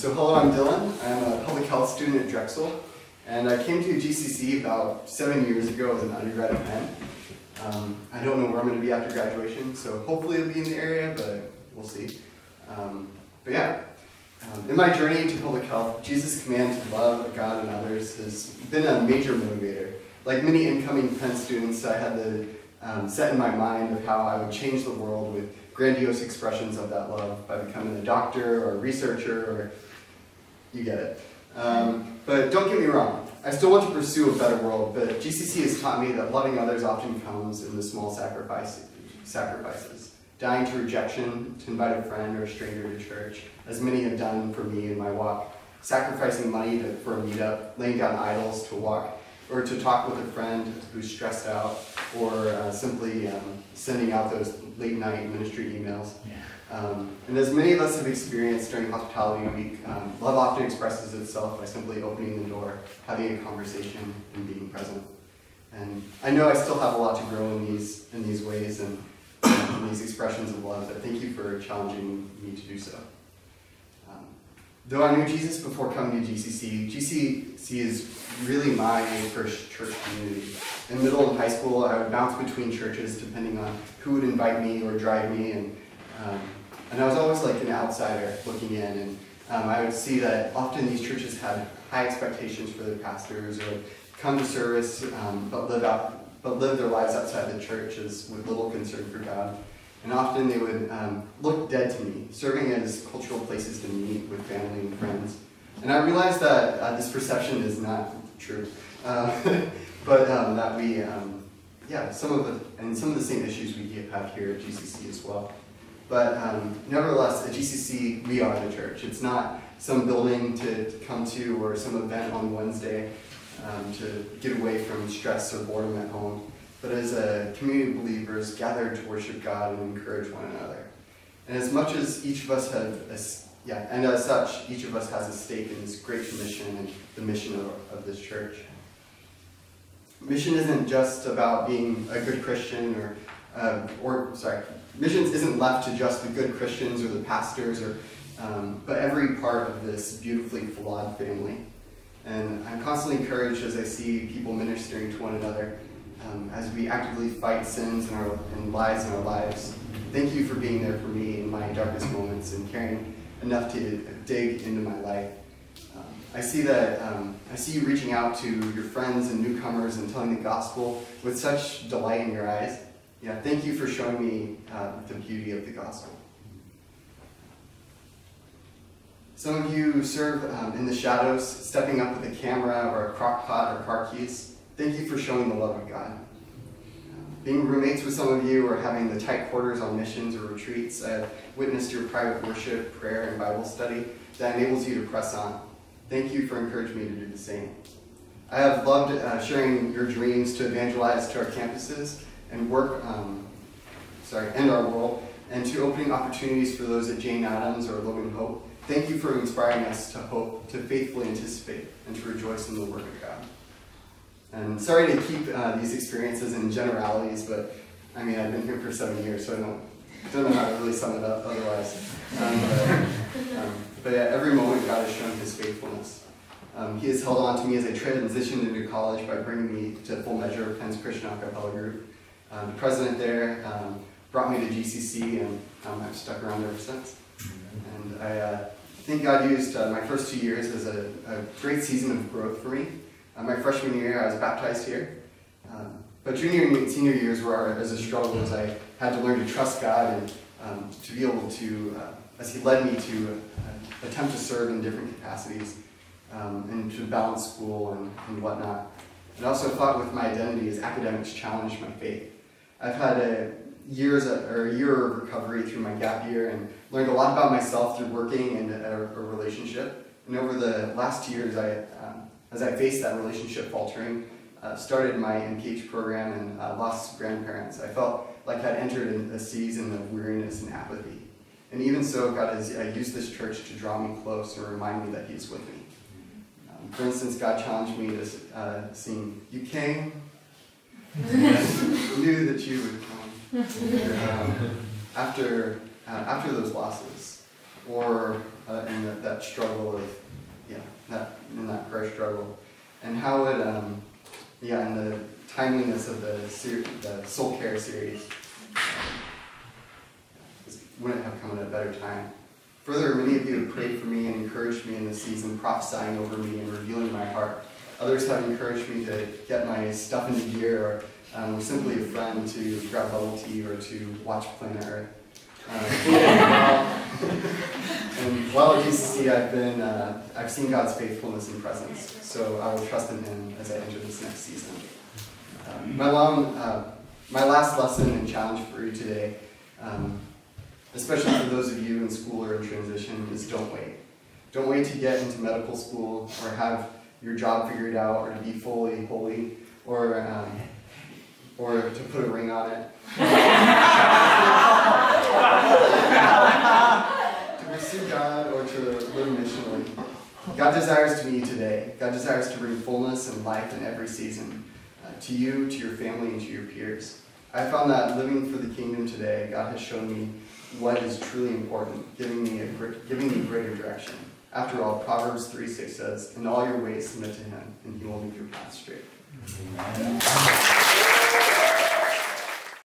so hello, I'm Dylan. I'm a public health student at Drexel, and I came to GCC about seven years ago as an undergrad at Penn. Um, I don't know where I'm going to be after graduation, so hopefully it'll be in the area, but we'll see. Um, but yeah, um, in my journey to public health, Jesus' command to love God and others has been a major motivator. Like many incoming Penn students, I had the um, set in my mind of how I would change the world with grandiose expressions of that love by becoming a doctor or a researcher or you get it. Um, but don't get me wrong, I still want to pursue a better world, but GCC has taught me that loving others often comes in the small sacrifice, sacrifices. Dying to rejection, to invite a friend or a stranger to church, as many have done for me in my walk. Sacrificing money to, for a meetup, laying down idols to walk or to talk with a friend who's stressed out, or uh, simply um, sending out those late night ministry emails. Yeah. Um, and as many of us have experienced during Hospitality Week, um, love often expresses itself by simply opening the door, having a conversation, and being present. And I know I still have a lot to grow in these in these ways and in these expressions of love, but thank you for challenging me to do so. Um, though I knew Jesus before coming to GCC, GCC is really my first church community. In middle and high school, I would bounce between churches depending on who would invite me or drive me, and um, and I was always like an outsider looking in, and um, I would see that often these churches had high expectations for their pastors, or come to service um, but live out, but live their lives outside the churches with little concern for God. And often they would um, look dead to me, serving as cultural places to meet with family and friends. And I realized that uh, this perception is not true, uh, but um, that we, um, yeah, some of the, and some of the same issues we have here at GCC as well. But um, nevertheless, at GCC, we are the church. It's not some building to, come to or some event on Wednesday um, to get away from stress or boredom at home, but as a community of believers gathered to worship God and encourage one another. And as much as each of us have yeah, and as such, each of us has a stake in this great mission and the mission of, of this church. Mission isn't just about being a good Christian or, uh, or sorry, missions isn't left to just the good Christians or the pastors, or, um, but every part of this beautifully flawed family. And I'm constantly encouraged as I see people ministering to one another um, as we actively fight sins and, our, and lies in our lives. Thank you for being there for me in my darkest moments and caring enough to dig into my life. Um, I see that um, I see you reaching out to your friends and newcomers and telling the gospel with such delight in your eyes. Yeah, thank you for showing me uh, the beauty of the gospel. Some of you serve um, in the shadows, stepping up with a camera or a crock pot or car keys. Thank you for showing the love of God being roommates with some of you or having the tight quarters on missions or retreats, I've witnessed your private worship, prayer, and Bible study that enables you to press on. Thank you for encouraging me to do the same. I have loved uh, sharing your dreams to evangelize to our campuses and work, um, sorry, and our world, and to opening opportunities for those at Jane Addams or Logan Hope. Thank you for inspiring us to hope, to faithfully anticipate, and to rejoice in the work of God. And sorry to keep uh, these experiences in generalities, but I mean, I've been here for seven years, so I don't, don't know how to really sum it up otherwise. Um, but, um, but yeah, every moment God has shown his faithfulness. Um, he has held on to me as I transitioned into college by bringing me to Full Measure of Penn's Christian Acapella Group. Um, the president there um, brought me to GCC, and um, I've stuck around ever since. And I uh, think God used uh, my first two years as a, a great season of growth for me. Uh, my freshman year, I was baptized here. Um, but junior and senior years were as a struggle as I had to learn to trust God and um, to be able to, uh, as He led me to uh, attempt to serve in different capacities um, and to balance school and, and whatnot. And also thought with my identity as academics challenged my faith. I've had a years or a year of recovery through my gap year and learned a lot about myself through working and a, a relationship. And over the last two years, I um, as I faced that relationship faltering, uh, started my MPH program and uh, lost grandparents, I felt like I'd entered a season of weariness and apathy. And even so, God has uh, used this church to draw me close and remind me that He's with me. Um, for instance, God challenged me to uh, sing, You came, knew that you would come. Um, after, uh, after those losses, or uh, in the, that that struggle of, yeah, that in that prayer struggle, and how it, um, yeah, and the timeliness of the ser- the soul care series um, this wouldn't have come at a better time. Further, many of you have prayed for me and encouraged me in this season, prophesying over me and revealing my heart. Others have encouraged me to get my stuff into gear, or um, simply a friend to grab bubble tea or to watch Planet Earth. Um, and while at GCC, I've been, uh, I've seen God's faithfulness and presence, so I will trust in Him as I enter this next season. Um, my long, uh, my last lesson and challenge for you today, um, especially for those of you in school or in transition, is don't wait. Don't wait to get into medical school or have your job figured out or to be fully holy or um, or to put a ring on it. to pursue God or to live missionally. God desires to meet you today. God desires to bring fullness and life in every season uh, to you, to your family, and to your peers. I found that living for the kingdom today, God has shown me what is truly important, giving me a giving me greater direction. After all, Proverbs 3 6 says, In all your ways submit to him, and he will make your path straight. Amen.